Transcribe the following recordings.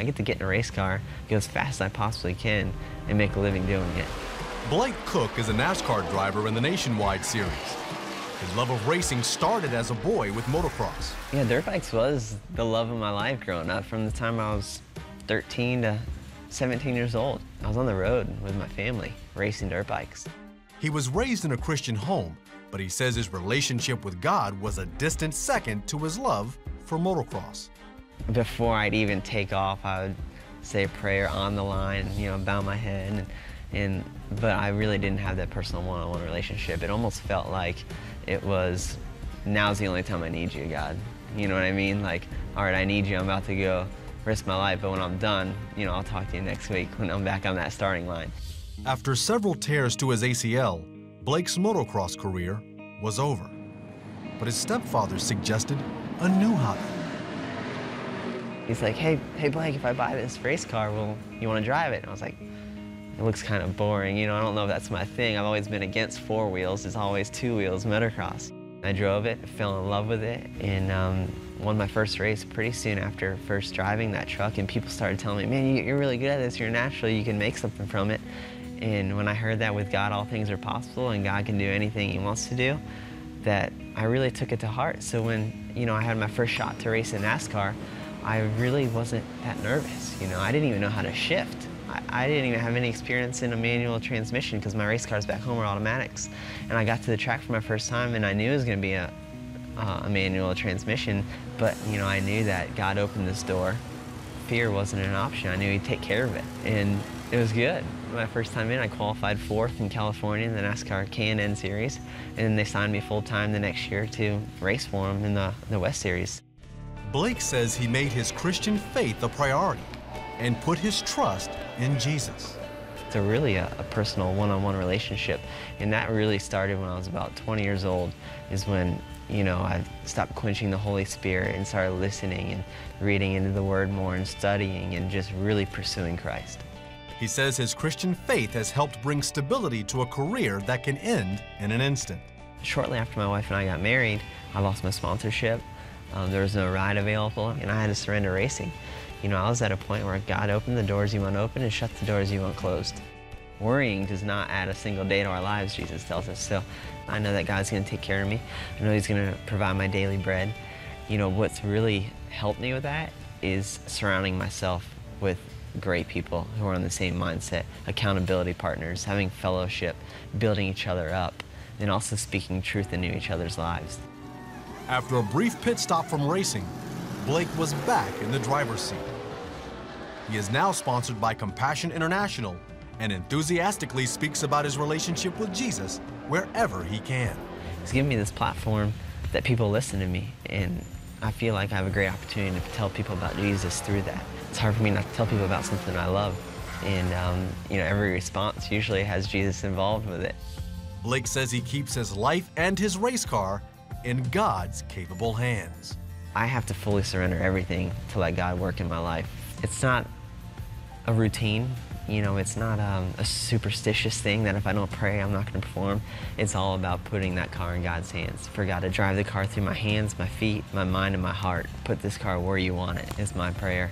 I get to get in a race car, go as fast as I possibly can, and make a living doing it. Blake Koch is a NASCAR driver in the Nationwide Series. His love of racing started as a boy with motocross. Yeah, dirt bikes was the love of my life growing up from the time I was 13 to 17 years old. I was on the road with my family racing dirt bikes. He was raised in a Christian home, but he says his relationship with God was a distant second to his love for motocross. Before I'd even take off, I would say a prayer on the line, you know, bow my head. And, and but I really didn't have that personal one-on-one relationship. It almost felt like it was, now's the only time I need you, God. You know what I mean? Like, all right, I need you. I'm about to go risk my life, but when I'm done, you know, I'll talk to you next week when I'm back on that starting line. After several tears to his ACL, Blake's motocross career was over. But his stepfather suggested a new hobby. He's like, hey, hey Blake, if I buy this race car, well, you want to drive it? And I was like, it looks kind of boring. You know, I don't know if that's my thing. I've always been against four wheels. It's always two wheels, motocross. I drove it, fell in love with it, and um, won my first race pretty soon after first driving that truck. And people started telling me, man, you're really good at this. You're natural. You can make something from it. And when I heard that with God, all things are possible and God can do anything he wants to do, that I really took it to heart. So when, you know, I had my first shot to race in NASCAR, I really wasn't that nervous. You know, I didn't even know how to shift. I, I didn't even have any experience in a manual transmission because my race cars back home are automatics. And I got to the track for my first time and I knew it was going to be a, uh, a manual transmission, but, you know, I knew that God opened this door. Fear wasn't an option. I knew he'd take care of it. And it was good. My first time in, I qualified fourth in California in the NASCAR K&N Series, and then they signed me full-time the next year to race for them in the, the West Series. Blake says he made his Christian faith a priority and put his trust in Jesus. It's a really a, a personal one-on-one relationship, and that really started when I was about 20 years old, is when you know, I stopped quenching the Holy Spirit and started listening and reading into the Word more and studying and just really pursuing Christ. He says his Christian faith has helped bring stability to a career that can end in an instant. Shortly after my wife and I got married, I lost my sponsorship. Um, there was no ride available, and I had to surrender racing. You know, I was at a point where God opened the doors you want open and shut the doors you want closed. Worrying does not add a single day to our lives, Jesus tells us. So I know that God's going to take care of me. I know He's going to provide my daily bread. You know, what's really helped me with that is surrounding myself with great people who are on the same mindset, accountability partners, having fellowship, building each other up, and also speaking truth into each other's lives. After a brief pit stop from racing, Blake was back in the driver's seat. He is now sponsored by Compassion International and enthusiastically speaks about his relationship with Jesus wherever he can. He's given me this platform that people listen to me, and I feel like I have a great opportunity to tell people about Jesus through that. It's hard for me not to tell people about something I love, and um, you know, every response usually has Jesus involved with it. Blake says he keeps his life and his race car in God's capable hands. I have to fully surrender everything to let God work in my life. It's not a routine. You know, it's not um, a superstitious thing that if I don't pray, I'm not going to perform. It's all about putting that car in God's hands. For God to drive the car through my hands, my feet, my mind, and my heart. Put this car where you want it is my prayer.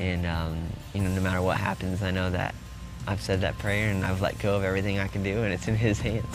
And, um, you know, no matter what happens, I know that I've said that prayer and I've let go of everything I can do, and it's in His hands.